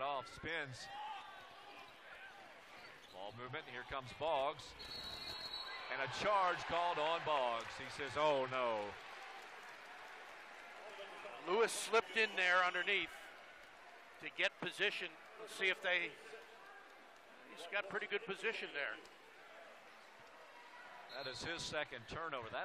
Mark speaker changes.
Speaker 1: cut off, spins. Ball movement. Here comes Boggs. And a charge called on Boggs. He says, oh no.
Speaker 2: Lewis slipped in there underneath to get position and see if they. He's got pretty good position there.
Speaker 1: That is his second turnover. That